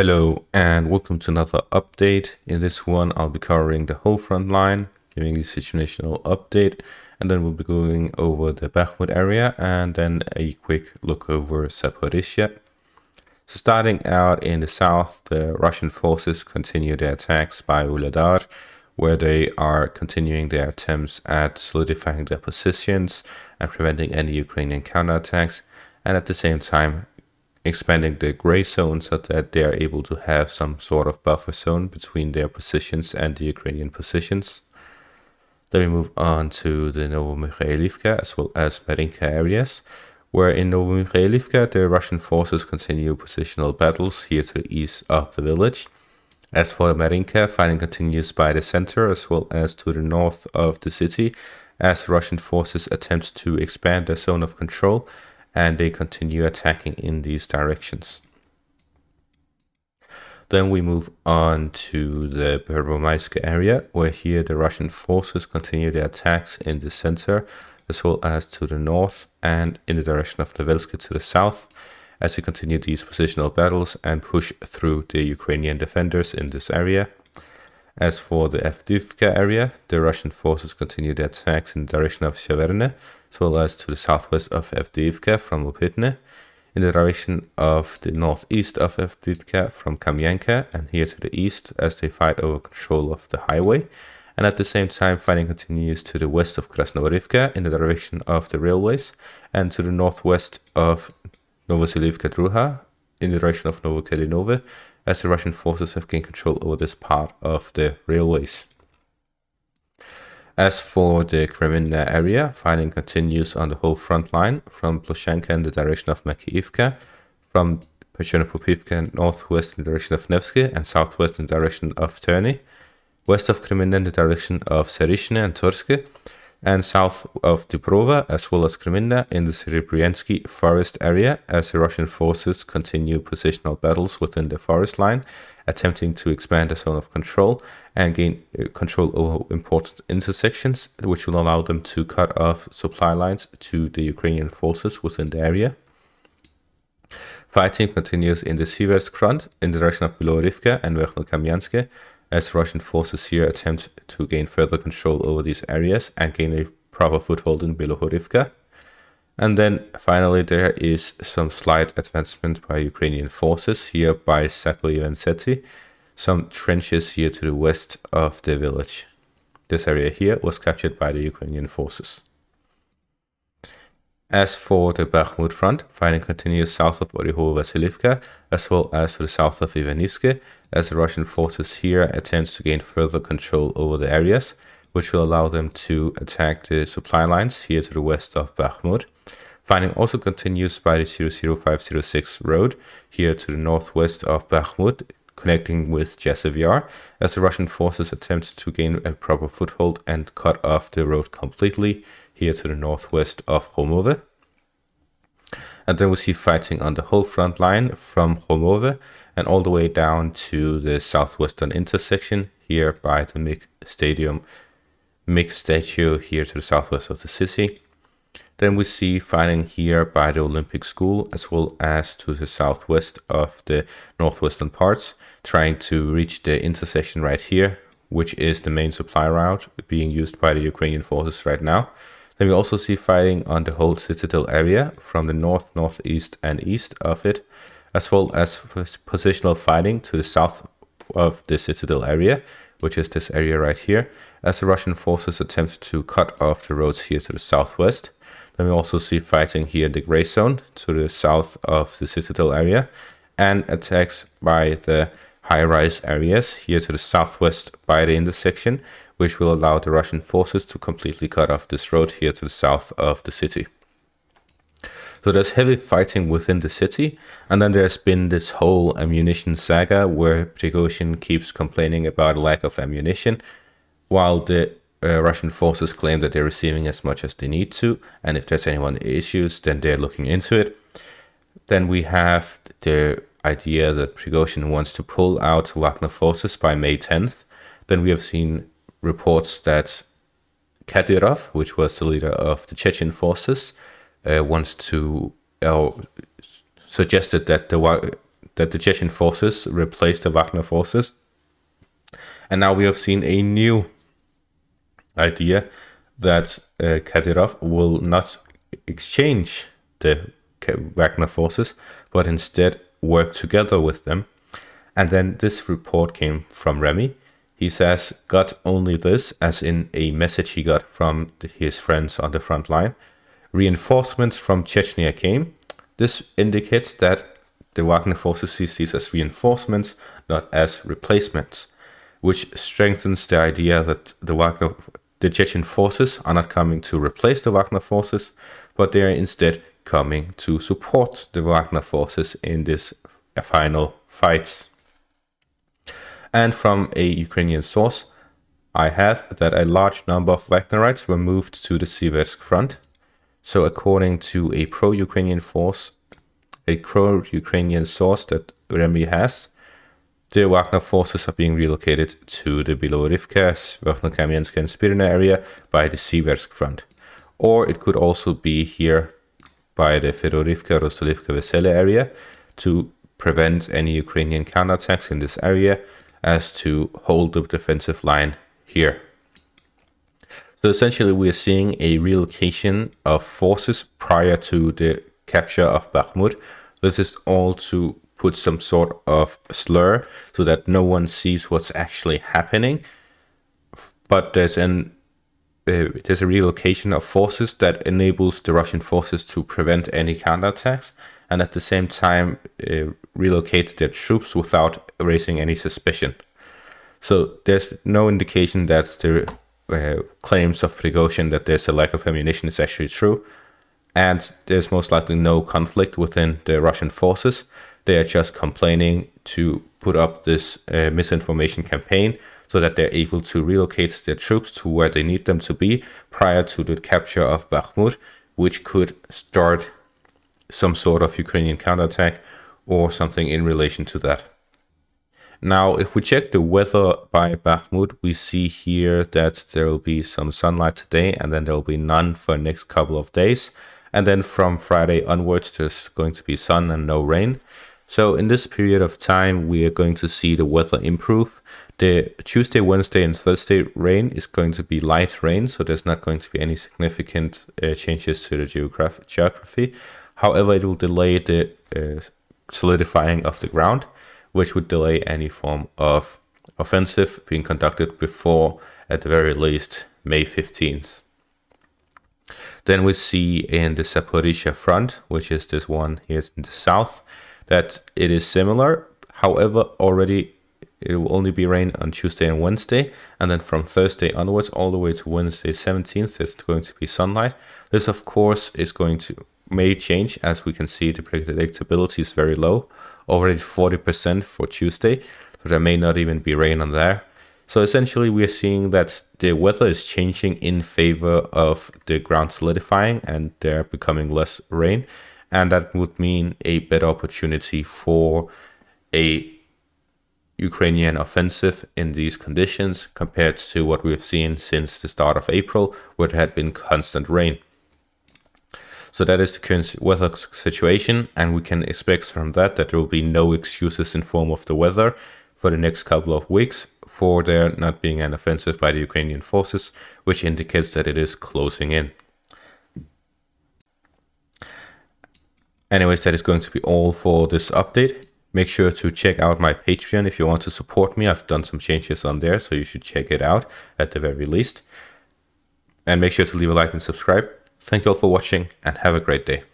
Hello and welcome to another update. In this one, I'll be covering the whole front line, giving a situational update, and then we'll be going over the Bakhmut area and then a quick look over Zaporizhia. So starting out in the south, the Russian forces continue their attacks by Vuhledar, where they are continuing their attempts at solidifying their positions and preventing any Ukrainian counterattacks, and at the same time expanding the gray zone so that they are able to have some sort of buffer zone between their positions and the Ukrainian positions. Then we move on to the Novomikhailivka as well as Marinka areas, where in Novomikhailivka the Russian forces continue positional battles here to the east of the village. As for Marinka, fighting continues by the center as well as to the north of the city as Russian forces attempt to expand their zone of control and they continue attacking in these directions. Then we move on to the Pervomaisk area, where here the Russian forces continue their attacks in the center, as well as to the north and in the direction of Levelsky to the south, as they continue these positional battles and push through the Ukrainian defenders in this area. As for the Avdiivka area, the Russian forces continue their attacks in the direction of Severne, as well as to the southwest of Avdiivka from Opytne, in the direction of the northeast of Avdiivka from Kamyanka, and here to the east as they fight over control of the highway. And at the same time, fighting continues to the west of Krasnohorivka in the direction of the railways, and to the northwest of Novoselivka Druha in the direction of Novokalinove, as the Russian forces have gained control over this part of the railways. As for the Kreminna area, fighting continues on the whole front line from Ploshanka in the direction of Makiivka, from Chervonopopivka northwest in the direction of Nevsky and southwest in the direction of Terny, west of Kreminna in the direction of Zarichne and Torsky, and south of Dubrova, as well as Kreminna in the Serebryansky forest area, as the Russian forces continue positional battles within the forest line, attempting to expand the zone of control and gain uh, control over important intersections, which will allow them to cut off supply lines to the Ukrainian forces within the area. Fighting continues in the Siversk front in the direction of Bilorivka and Verkhnokamianske, as Russian forces here attempt to gain further control over these areas and gain a proper foothold in Bilohorivka. And then finally, there is some slight advancement by Ukrainian forces here by Sakoyevansety, some trenches here to the west of the village. This area here was captured by the Ukrainian forces. As for the Bakhmut front, fighting continues south of Orihovo Vasilivka, as well as to the south of Ivanivske, as the Russian forces here attempt to gain further control over the areas, which will allow them to attack the supply lines here to the west of Bakhmut. Fighting also continues by the 00506 road here to the northwest of Bakhmut, connecting with Chasiv Yar, as the Russian forces attempt to gain a proper foothold and cut off the road completely here to the northwest of Khromove. And then we see fighting on the whole front line from Khromove and all the way down to the southwestern intersection here by the MIG Stadium, MIG statue here to the southwest of the city. Then we see fighting here by the Olympic School as well as to the southwest of the northwestern parts, trying to reach the intersection right here, which is the main supply route being used by the Ukrainian forces right now. Then we also see fighting on the whole citadel area from the north, northeast, and east of it, as well as positional fighting to the south of the citadel area, which is this area right here, as the Russian forces attempt to cut off the roads here to the southwest. Then we also see fighting here in the gray zone to the south of the citadel area, and attacks by the high-rise areas here to the southwest by the intersection, which will allow the Russian forces to completely cut off this road here to the south of the city. So there's heavy fighting within the city, and then there's been this whole ammunition saga where Prigozhin keeps complaining about a lack of ammunition, while the uh, Russian forces claim that they're receiving as much as they need to, and if there's anyone issues, then they're looking into it. Then we have the idea that Prigozhin wants to pull out Wagner forces by May 10th. Then we have seen reports that Kadyrov, which was the leader of the Chechen forces, uh, wants to uh, suggested that the that the Chechen forces replace the Wagner forces. And now we have seen a new idea that uh, Kadyrov will not exchange the Wagner forces, but instead work together with them. And then this report came from Remy. He says, got only this, as in a message he got from his friends on the front line. Reinforcements from Chechnya came. This indicates that the Wagner forces sees these as reinforcements, not as replacements, which strengthens the idea that the Wagner, the Chechen forces are not coming to replace the Wagner forces, but they are instead coming to support the Wagner forces in this final fights. And from a Ukrainian source, I have that a large number of Wagnerites were moved to the Siversk front. So according to a pro-Ukrainian force a pro-Ukrainian source that Remy has, the Wagner forces are being relocated to the Bilorivka, Verkhnokamensk and Spirna area by the Siversk front. Or it could also be here by the Fedorivka, Rozdolivka, Vesele area to prevent any Ukrainian counterattacks in this area as to hold the defensive line here. So essentially we are seeing a relocation of forces prior to the capture of Bakhmut. This is all to put some sort of slur so that no one sees what's actually happening. But there's an uh, there's a relocation of forces that enables the Russian forces to prevent any counterattacks and at the same time uh, relocate their troops without raising any suspicion. So there's no indication that the uh, claims of Prigozhin that there's a lack of ammunition is actually true and there's most likely no conflict within the Russian forces. They are just complaining to put up this uh, misinformation campaign so that they're able to relocate their troops to where they need them to be prior to the capture of Bakhmut, which could start some sort of Ukrainian counterattack or something in relation to that. Now, if we check the weather by Bakhmut, we see here that there will be some sunlight today and then there will be none for the next couple of days. And then from Friday onwards, there's going to be sun and no rain. So in this period of time, we are going to see the weather improve. The Tuesday, Wednesday, and Thursday rain is going to be light rain, so there's not going to be any significant uh, changes to the geograph geography. However, it will delay the uh, solidifying of the ground, which would delay any form of offensive being conducted before, at the very least, May 15th. Then we see in the Zaporizhia front, which is this one here in the south, that it is similar. However, already it will only be rain on Tuesday and Wednesday, and then from Thursday onwards, all the way to Wednesday 17th, it's going to be sunlight. This, of course, is going to may change as we can see the predictability is very low, already 40% for Tuesday, so there may not even be rain on there. So essentially, we are seeing that the weather is changing in favor of the ground solidifying and there becoming less rain. And that would mean a better opportunity for a Ukrainian offensive in these conditions compared to what we've seen since the start of April, where there had been constant rain. So that is the current weather situation, and we can expect from that that there will be no excuses in form of the weather for the next couple of weeks for there not being an offensive by the Ukrainian forces, which indicates that it is closing in. Anyways, that is going to be all for this update. Make sure to check out my Patreon if you want to support me. I've done some changes on there, so you should check it out at the very least. And make sure to leave a like and subscribe. Thank you all for watching and have a great day.